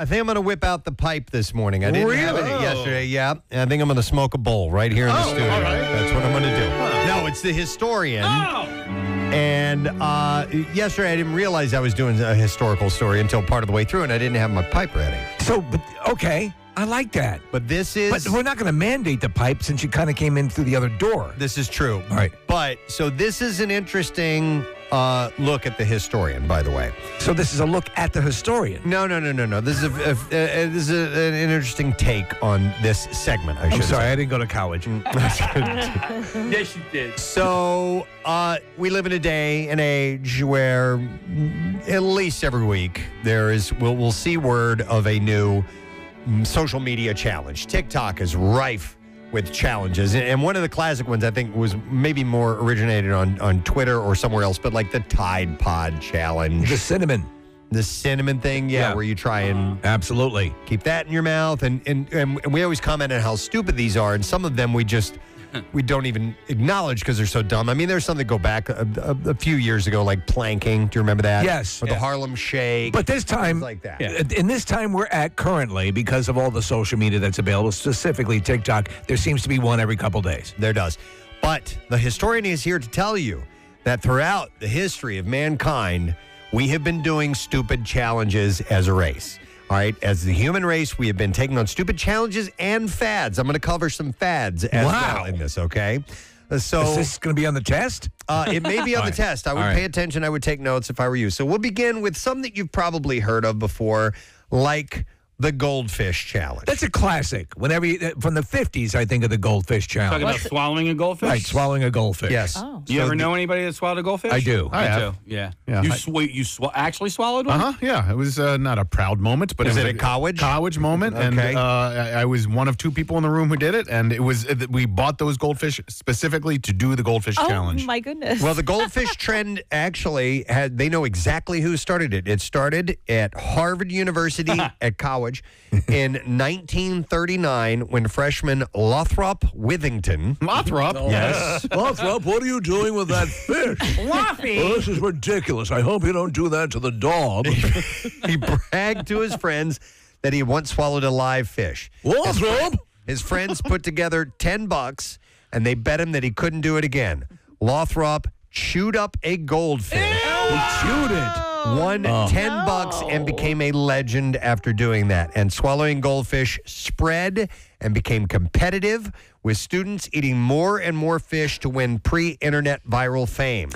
I think I'm going to whip out the pipe this morning. I didn't have Really? it yesterday. Yeah, and I think I'm going to smoke a bowl right here in the Oh, studio. all right. That's what I'm going to do. No, it's the historian. And uh, yesterday I didn't realize I was doing a historical story until part of the way through, and I didn't have my pipe ready. So, but okay, I like that. But this is But we're not going to mandate the pipe since you kind of came in through the other door. this is true. All right. But so this is an interesting uh, look at the historian, by the way. So this is a look at the historian. No, no, no, no, no. This is a, a, a- this is a, an interesting take on this segment. I I'm sorry, say. I didn't go to college. Yes, you did. So uh, we live in a day and age where mm, at least every week there is we'll we'll see word of a new mm, social media challenge. TikTok is rife with challenges, and- one of the classic ones I think was maybe more originated on on Twitter or somewhere else, but like the Tide Pod challenge, The cinnamon. the cinnamon thing, yeah, Yeah. where you try and uh-huh. Absolutely. keep that in your mouth and, and and we always comment on how stupid these are and some of them we just we don't even acknowledge because they're so dumb. I mean there's some that go back a, a, a few years ago like planking. Do you remember that? Yes. or the harlem shake. But this time, like that. uh, in this time we're at currently, because of all the social media that's available, specifically TikTok, there seems to be one every couple days. there does. But the historian is here to tell you that throughout the history of mankind we have been doing stupid challenges as a race all right, as the human race, we have been taking on stupid challenges and fads. I'm going to cover some fads as Wow. well in this, okay? Uh, So Is this going to be on the test? Uh, it may be on the right. test. I would All pay right. attention. I would take notes if I were you. So we'll begin with some that you've probably heard of before, like the goldfish challenge. That's a classic. Whenever you, uh, from the 50s, I think of the goldfish challenge. Talking about swallowing a goldfish. Right, swallowing a goldfish. yes. Oh. You So ever the- know anybody that swallowed a goldfish? I do. I Me have. too. Yeah. Yeah. You I- sw- you sw- actually swallowed one. Uh huh. Yeah, it was uh, not a proud moment, but Was it it was a college? college moment, and Okay. uh, I, I was one of two people in the room who did it, and it was uh, we bought those goldfish specifically to do the goldfish Oh challenge. Oh my goodness. Well, the goldfish trend actually had, they know exactly who started it. It started at Harvard University at college in 1939 when freshman Lothrop Withington. Lothrop. Yes. Lothrop, what are you doing with that fish? Fluffy. Well, oh, this is ridiculous. I hope you don't do that to the dog. he bragged to his friends that he once swallowed a live fish. Lothrop? His friends put together 10 bucks and they bet him that he couldn't do it again. Lothrop chewed up a goldfish, He chewed it. won 10 bucks, and became a legend after doing that. And swallowing goldfish spread and became competitive, with students eating more and more fish to win pre internet viral fame.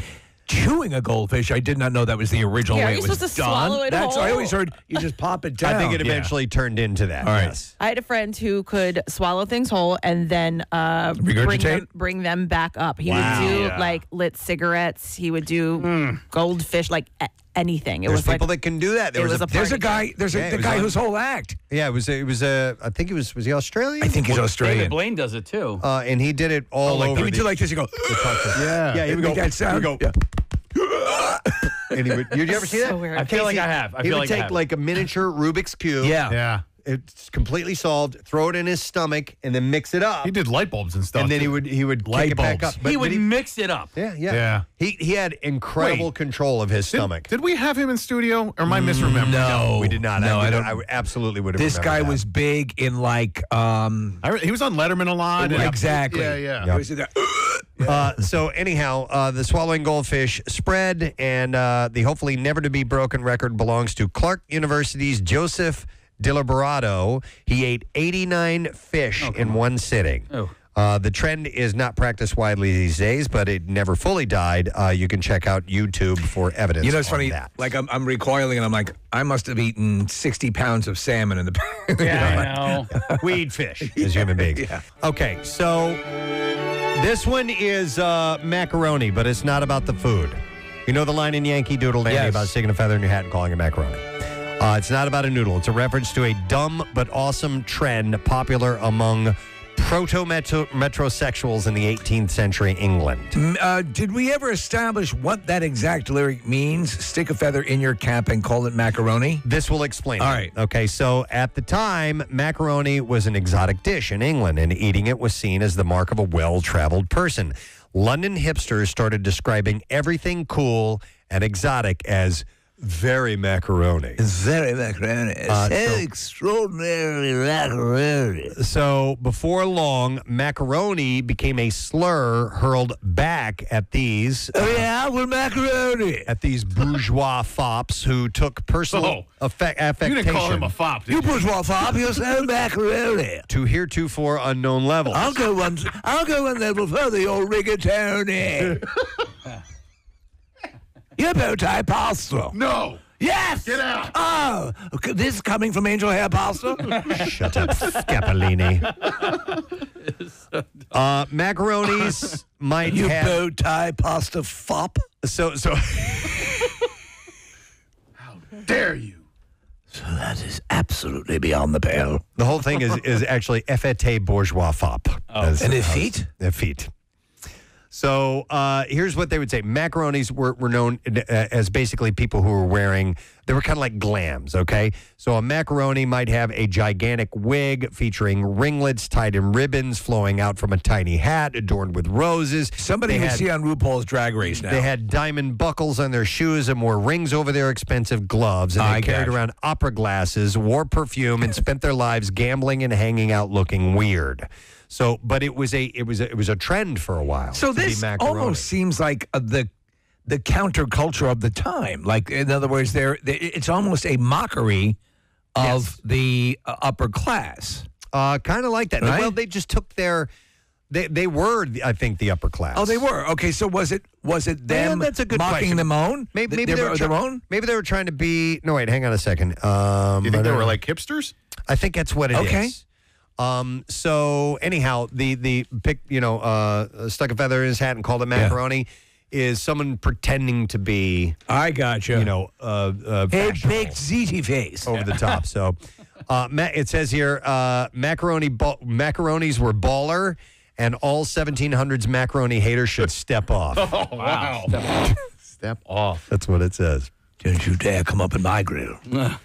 Chewing a goldfish, I did not know that was the original Yeah, way you it was supposed to done. swallow it That's I always heard you just pop it down. I think it Yeah. eventually turned into that. All right. Yes. I had a friend who could swallow things whole and then uh, bring, them, bring them back up. He Wow. would do Yeah. like lit cigarettes. He would do goldfish, like a- anything. It There's was like people that can do that. There was, was a, a There's a guy. There's a Yeah, it the guy on- whose whole act. yeah, it was it was a I think it was was he Australian? I think he's David Australian. Blaine does it too. uh, and he did it all Like, over. he would the- do like this. You go. Yeah. yeah, he would Make go. that sound. He would go. Yeah. And he would, did you ever see that? Weird. I feel like I have. I he feel would like I take have. like a miniature Rubik's cube. Yeah. Yeah. It's completely solved. Throw it in his stomach and then mix it up. He did light bulbs and stuff. and then he would he would Light kick it back bulbs. up. But, he but would mix it up. yeah, yeah, Yeah. He he had incredible Wait. control of his Did- stomach. Did, we have him in studio, or am I misremembering? No, we did not. No, I, I don't. I absolutely would have. this guy that. was big in like um I re- he was on Letterman a lot. and- exactly. Yeah, yeah. He was in Uh, so anyhow, uh, the swallowing goldfish spread, and uh, the hopefully never to be broken record belongs to Clark University's Joseph Deliberato. He ate 89 fish in one sitting. Oh. Uh, the trend is not practiced widely these days, but it never fully died. Uh, you can check out YouTube for evidence. You know, it's funny. That. Like I'm, I'm recoiling, and I'm like, I must have eaten 60 pounds of salmon in the. Yeah, I know. we eat fish as human beings. Okay, so this one is uh, macaroni, but it's not about the food. You know the line in Yankee Doodle Dandy Yes. about sticking a feather in your hat and calling it macaroni. Uh, it's not about a noodle. It's a reference to a dumb but awesome trend popular among proto-metrosexuals in the 18th century England. Uh, did we ever establish what that exact lyric means? Stick a feather in your cap and call it macaroni. This will explain. All it. right. Okay. So at the time, macaroni was an exotic dish in England, and eating it was seen as the mark of a well traveled person. London hipsters started describing everything cool and exotic as very macaroni. Very macaroni. It's Uh, so so- extraordinarily macaroni. So before long, macaroni became a slur hurled back at these Oh yeah, we're macaroni. at these bourgeois fops who took personal Oh. effect, You affectation didn't call him a fop, did You you? bourgeois fop, you're saying macaroni. to heretofore unknown levels. I'll go one. I'll go one level further. You're rigatoni. Your bow tie pasta. No. Yes. Get out. Oh, okay, this is coming from Angel Hair Pasta. Shut up, Scapolini. uh, macaronis might you have bow tie pasta fop. so so. How dare you? So that is absolutely beyond the pale. The whole thing is is actually fete bourgeois fop. As- And as- effete? Effete. So uh, here's what they would say: macaronis were, were known uh, as basically people who were wearing. They were kind of like glams. Okay, so a macaroni might have a gigantic wig featuring ringlets tied in ribbons flowing out from a tiny hat adorned with roses. Somebody you see on RuPaul's Drag Race now. They had diamond buckles on their shoes and wore rings over their expensive gloves. And they I carried around opera glasses, wore perfume, and spent their lives gambling and hanging out looking weird. So, but it was a it was a, it was a trend for a while. So to be this macaroni. almost seems like uh, the the counterculture of the time. Like in other words, there it's almost a mockery of Yes. the uh, upper class. uh, kind of like that. Right? Well, they just took their they they were I think the upper class. Oh, they were okay. So was it was it Yeah, them that's a good mocking question. them own? Maybe, maybe their, they were their try- own. Maybe they were trying to be. No, wait, hang on a second. Um, You think they were like hipsters? I think that's what it is. Okay. Um, so anyhow, the the pick, you know, uh, stuck a feather in his hat and called it macaroni is someone pretending to be, I got you. you know, uh, uh, hey, baked ziti face. over the top. So, uh, ma- it says here, uh, macaroni ba- macaronis were baller, and all 1700s macaroni haters should step off. Oh, wow. Step off. That's what it says. Don't you dare come up in my grill.